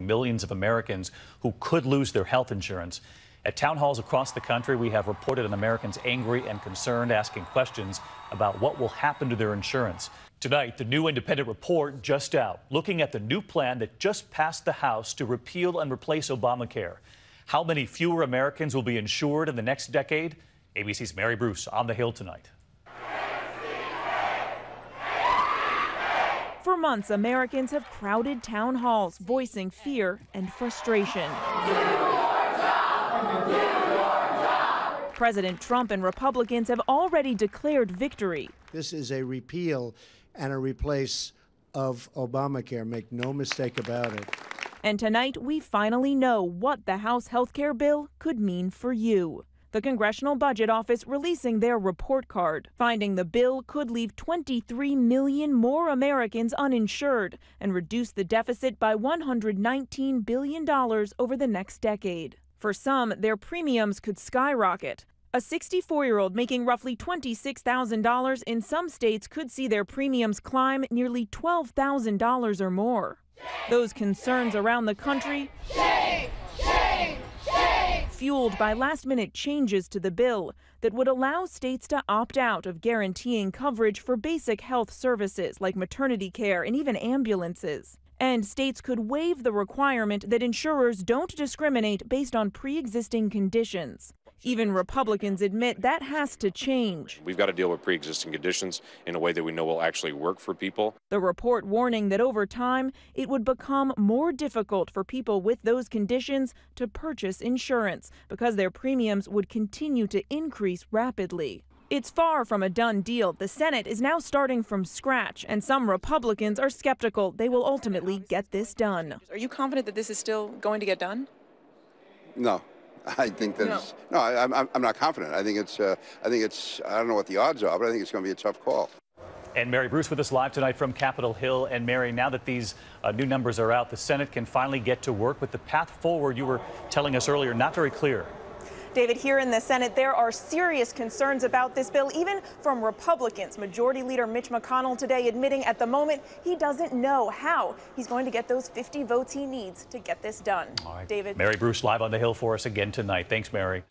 millions of Americans who could lose their health insurance. At town halls across the country, we have reported on Americans angry and concerned, asking questions about what will happen to their insurance. Tonight, the new independent report just out, looking at the new plan that just passed the House to repeal and replace Obamacare. How many fewer Americans will be insured in the next decade? ABC's Mary Bruce on the Hill tonight. Months, Americans have crowded town halls, voicing fear and frustration. President Trump and Republicans have already declared victory. This is a repeal and a replace of Obamacare. Make no mistake about it. And tonight, we finally know what the House health care bill could mean for you. The Congressional Budget Office releasing their report card, finding the bill could leave 23 million more Americans uninsured and reduce the deficit by $119 billion over the next decade. For some, their premiums could skyrocket. A 64 year old making roughly $26,000 in some states could see their premiums climb nearly $12,000 or more. Those concerns around the country. Fueled by last minute changes to the bill that would allow states to opt out of guaranteeing coverage for basic health services like maternity care and even ambulances. And states could waive the requirement that insurers don't discriminate based on pre existing conditions. Even Republicans admit that has to change. We've got to deal with pre existing conditions in a way that we know will actually work for people. The report warning that over time, it would become more difficult for people with those conditions to purchase insurance because their premiums would continue to increase rapidly. It's far from a done deal. The Senate is now starting from scratch, and some Republicans are skeptical they will ultimately get this done. Are you confident that this is still going to get done? No. I think that no, no I, am I'm not confident. I think it's, uh, I think it's, I don't know what the odds are, but I think it's going to be a tough call. And Mary Bruce with us live tonight from Capitol Hill. And Mary, now that these uh, new numbers are out, the Senate can finally get to work with the path forward you were telling us earlier, not very clear. David, here in the Senate, there are serious concerns about this bill, even from Republicans. Majority Leader Mitch McConnell today admitting at the moment he doesn't know how he's going to get those 50 votes he needs to get this done. All right. David. Mary Bruce live on the Hill for us again tonight. Thanks, Mary.